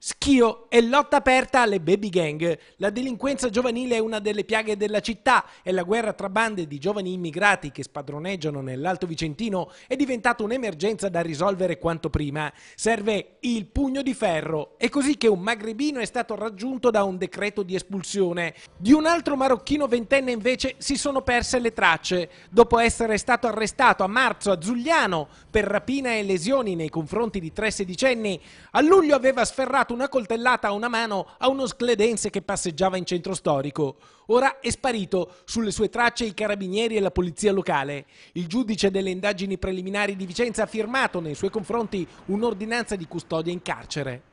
Schio e lotta aperta alle baby gang. La delinquenza giovanile è una delle piaghe della città e la guerra tra bande di giovani immigrati che spadroneggiano nell'Alto Vicentino è diventata un'emergenza da risolvere quanto prima. Serve il pugno di ferro. È così che un magrebino è stato raggiunto da un decreto di espulsione. Di un altro marocchino ventenne invece si sono perse le tracce. Dopo essere stato arrestato a marzo a Zugliano per rapina e lesioni nei confronti di tre sedicenni, a luglio aveva sferrato dato una coltellata a una mano a uno scledense che passeggiava in centro storico. Ora è sparito, sulle sue tracce i carabinieri e la polizia locale. Il giudice delle indagini preliminari di Vicenza ha firmato nei suoi confronti un'ordinanza di custodia in carcere.